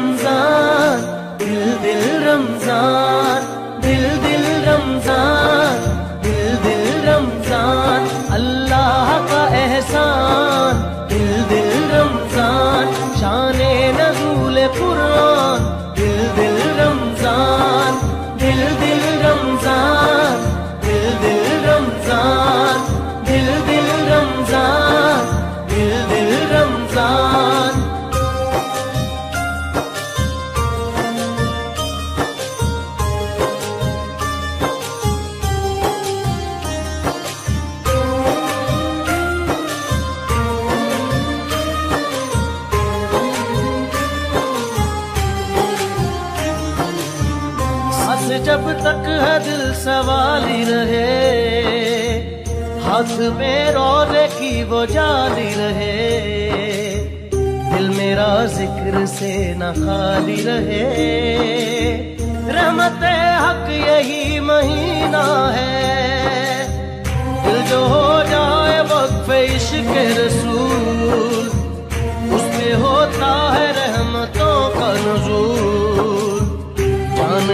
I'm done. سانس جب تک ہے دل سوالی رہے، ہاتھ میں روزے کی وہ جاری رہے۔ دل میرا ذکر سے نہ خالی رہے۔ رحمت حق یہی مہینہ ہے۔ دل جو ہو جائے وقف عشق رسول، اس پہ ہوتا ہے رحمتوں کا نزول۔